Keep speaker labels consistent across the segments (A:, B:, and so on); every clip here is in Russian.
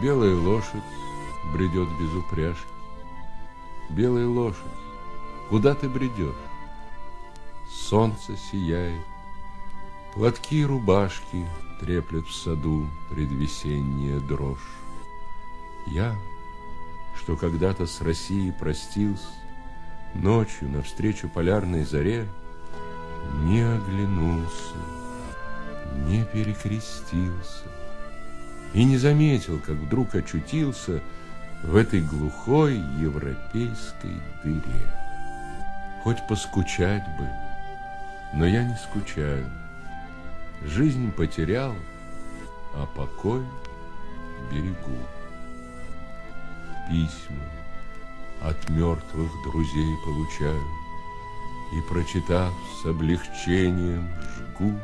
A: белая лошадь бредет без упряжки. Белая лошадь, куда ты бредешь? Солнце сияет, платки и рубашки треплет в саду предвесенняя дрожь. Я, что когда-то с Россией простился, ночью навстречу полярной заре, не оглянулся, не перекрестился и не заметил, как вдруг очутился в этой глухой европейской дыре. Хоть поскучать бы, но я не скучаю. Жизнь потерял, а покой берегу. Письма от мертвых друзей получаю, И, прочитав с облегчением, жгу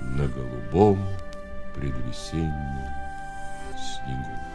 A: На голубом предвесеннем снегу.